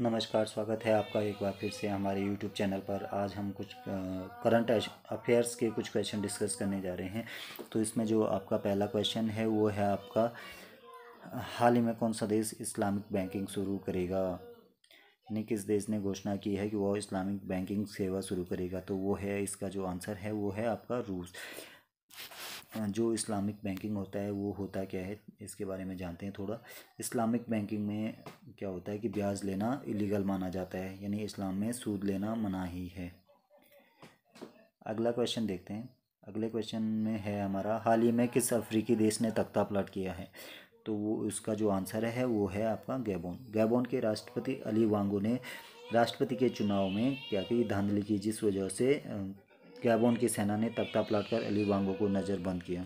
नमस्कार, स्वागत है आपका एक बार फिर से हमारे यूट्यूब चैनल पर। आज हम कुछ करंट अफेयर्स के कुछ क्वेश्चन डिस्कस करने जा रहे हैं। तो इसमें जो आपका पहला क्वेश्चन है, वो है आपका, हाल ही में कौन सा देश इस्लामिक बैंकिंग शुरू करेगा? यानी किस देश ने घोषणा की है कि वो इस्लामिक बैंकिंग सेवा शुरू करेगा? तो वो है, इसका जो आंसर है, वो है आपका रूस। जो इस्लामिक बैंकिंग होता है, वो होता क्या है, इसके बारे में जानते हैं थोड़ा। इस्लामिक बैंकिंग में क्या होता है कि ब्याज लेना इलीगल माना जाता है, यानी इस्लाम में सूद लेना मना ही है। अगला क्वेश्चन देखते हैं। अगले क्वेश्चन में है हमारा, हाल ही में किस अफ्रीकी देश ने तख्ता पलट किया है? तो वो, उसका जो आंसर है, वो है आपका गैबोन। गैबोन के राष्ट्रपति अली वांगो ने राष्ट्रपति के चुनाव में क्या कि, धांधली की, जिस वजह से गैबोन की सेना ने तख्ता पलटकर अली वांगो को नज़रबंद किया।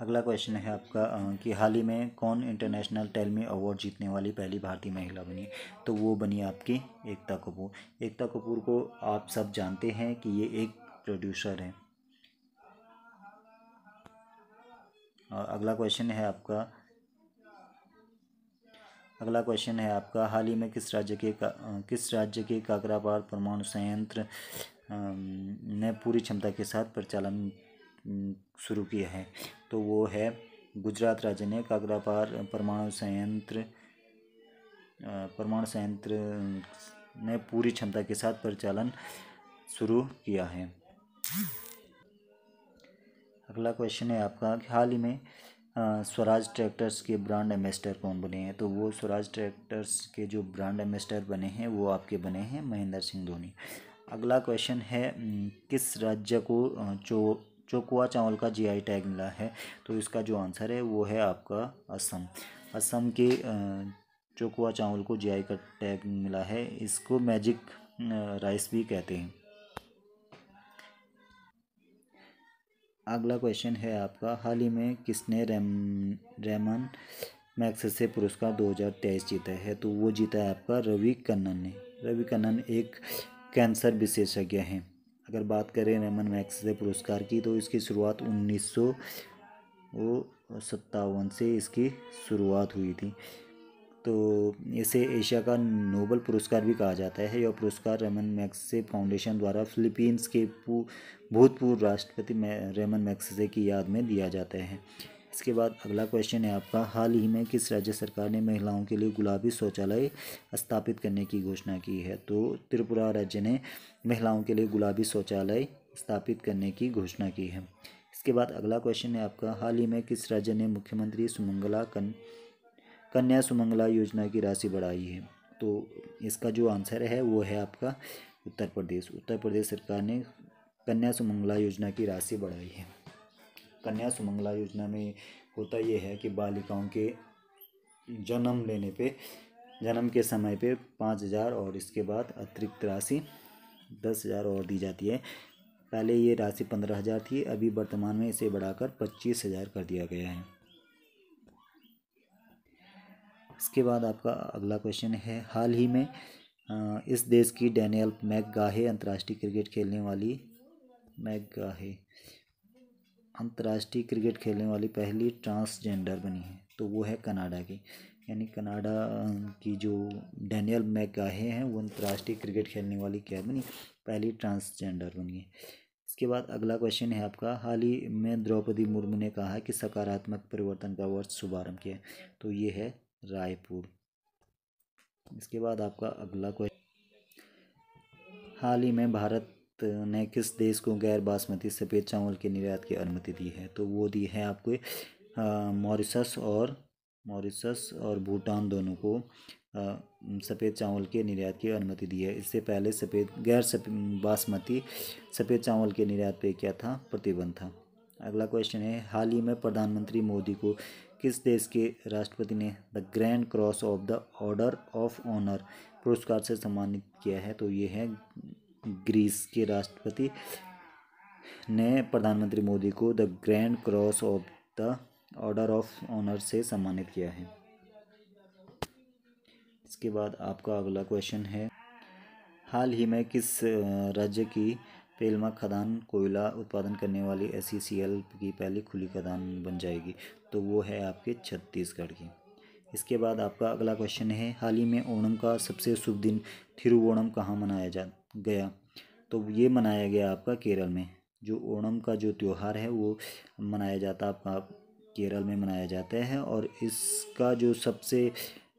अगला क्वेश्चन है आपका कि हाल ही में कौन इंटरनेशनल टेलमी अवार्ड जीतने वाली पहली भारतीय महिला बनी? तो वो बनी आपकी एकता कपूर। एकता कपूर को आप सब जानते हैं कि ये एक प्रोड्यूसर है। और अगला क्वेश्चन है आपका अगला क्वेश्चन है आपका, हाल ही में किस राज्य के किस राज्य के काकरापार परमाणु संयंत्र ने पूरी क्षमता के साथ प्रचालन शुरू किया है? तो वो है गुजरात राज्य ने काकरापार परमाणु संयंत्र परमाणु संयंत्र ने पूरी क्षमता के साथ प्रचालन शुरू किया है। अगला क्वेश्चन है आपका, हाल ही में स्वराज ट्रैक्टर्स के ब्रांड एम्बेसडर कौन बने हैं? तो वो स्वराज ट्रैक्टर्स के जो ब्रांड एम्बेसडर बने हैं, वो आपके बने हैं महेंद्र सिंह धोनी। अगला क्वेश्चन है किस राज्य को चो, चोकुआ चावल का जीआई टैग मिला है? तो इसका जो आंसर है, वो है आपका असम। असम के चोकुआ चावल को जीआई का टैग मिला है। इसको मैजिक राइस भी कहते हैं। अगला क्वेश्चन है आपका, हाल ही में किसने रेम, रेमन मैक्स से पुरस्कार 2023 जीता है? तो वो जीता है आपका रवि कन्नन ने। रवि कन्नन एक कैंसर विशेषज्ञ हैं। अगर बात करें रेमन मैक्स से पुरस्कार की तो इसकी शुरुआत उन्नीस सौ सत्तावन से इसकी शुरुआत हुई थी। तो इसे एशिया का नोबल पुरस्कार भी कहा जाता है। यह पुरस्कार रेमन मैक्से फाउंडेशन द्वारा फिलीपींस के भूतपूर्व राष्ट्रपति रेमन मैक्से की याद में दिया जाता है। इसके बाद अगला क्वेश्चन है आपका। हाल ही में किस राज्य सरकार ने महिलाओं के लिए गुलाबी शौचालय स्थापित करने की घोषणा की है? तो त्रिपुरा राज्य ने महिलाओं के लिए गुलाबी शौचालय स्थापित करने की घोषणा की है। इसके बाद अगला क्वेश्चन है आपका। हाल ही में किस राज्य ने मुख्यमंत्री सुमंगला कन कन्या सुमंगला योजना की राशि बढ़ाई है। तो इसका जो आंसर है, वो है आपका उत्तर प्रदेश। उत्तर प्रदेश सरकार ने कन्या सुमंगला योजना की राशि बढ़ाई है। कन्या सुमंगला योजना में होता ये है कि बालिकाओं के जन्म लेने पे, जन्म के समय पे पाँच हज़ार और इसके बाद अतिरिक्त राशि दस हज़ार और दी जाती है। पहले ये राशि पंद्रह हज़ार थी, अभी वर्तमान में इसे बढ़ाकर पच्चीस हज़ार कर दिया गया है। इसके बाद आपका अगला क्वेश्चन है, हाल ही में इस देश की डैनियल मैकगाहे अंतर्राष्ट्रीय क्रिकेट खेलने वाली मैकगाहे, अंतर्राष्ट्रीय क्रिकेट खेलने वाली पहली ट्रांसजेंडर बनी है तो वो है कनाडा की। यानी कनाडा की जो डैनियल मैकगाहे हैं, वो अंतर्राष्ट्रीय क्रिकेट खेलने वाली क्या बनी, पहली ट्रांसजेंडर बनी है। इसके बाद अगला क्वेश्चन है आपका, हाल ही में द्रौपदी मुर्मू ने कहा है कि सकारात्मक परिवर्तन का वर्ष शुभारंभ किया तो ये है रायपुर। इसके बाद आपका अगला क्वेश्चन हाल ही में भारत ने किस देश को गैर बासमती सफ़ेद चावल के निर्यात की अनुमति दी है? तो वो दी है आपको मॉरिशस और मॉरिशस और भूटान दोनों को सफ़ेद चावल के निर्यात की अनुमति दी है। इससे पहले सफ़ेद, गैर बासमती सफ़ेद चावल के निर्यात पे क्या था? प्रतिबंध था। अगला क्वेश्चन है, हाल ही में प्रधानमंत्री मोदी को किस देश के राष्ट्रपति ने the grand cross of the order of honour पुरस्कार से सम्मानित किया है? तो ये है, ग्रीस के राष्ट्रपति ने प्रधानमंत्री मोदी को the grand cross of the order of honour से सम्मानित किया है। इसके बाद आपका अगला क्वेश्चन है, हाल ही में किस राज्य की पेलमा खदान, कोयला उत्पादन करने वाली एस की पहली खुली खदान बन जाएगी। तो वो है आपके छत्तीसगढ़ की। इसके बाद आपका अगला क्वेश्चन है, हाल ही में ओणम का सबसे शुभ दिन थिरुवोणम कहाँ मनाया जा गया? तो ये मनाया गया आपका केरल में। जो ओणम का जो त्यौहार है, वो मनाया जाता आपका केरल में मनाया जाता है और इसका जो सबसे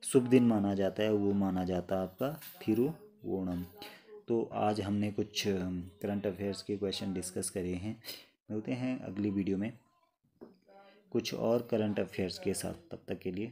शुभ दिन माना जाता है, वो माना जाता है आपका थिरुवोणम। तो आज हमने कुछ करंट अफेयर्स के क्वेश्चन डिस्कस करे हैं। मिलते हैं अगली वीडियो में। कुछ और करंट अफेयर्स के साथ, तब तक के लिए।